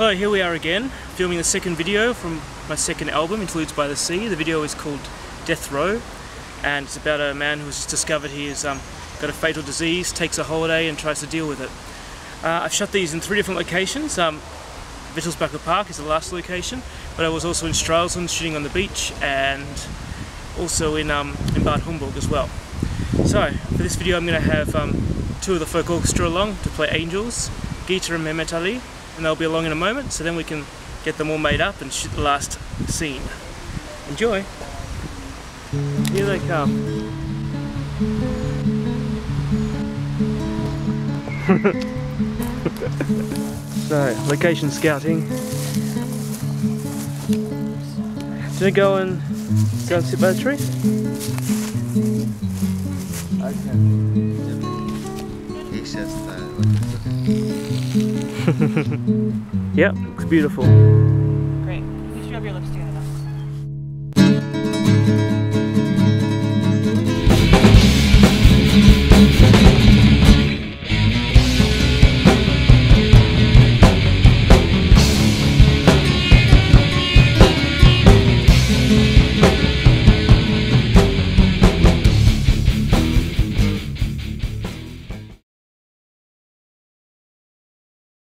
Hello, here we are again, filming the second video from my second album, Interludes by the Sea. The video is called Death Row, and it's about a man who's discovered he has um, got a fatal disease, takes a holiday and tries to deal with it. Uh, I've shot these in three different locations. Um, Wittelsbacher Park is the last location, but I was also in Stralsund shooting on the beach and also in, um, in Bad Homburg as well. So, for this video I'm going to have um, two of the folk orchestra along to play Angels, Geeta and Mehmet Ali, and they'll be along in a moment so then we can get them all made up and shoot the last scene. Enjoy! Here they come. so, location scouting. Should I go and go and sit by the tree? He says that. yep, looks beautiful.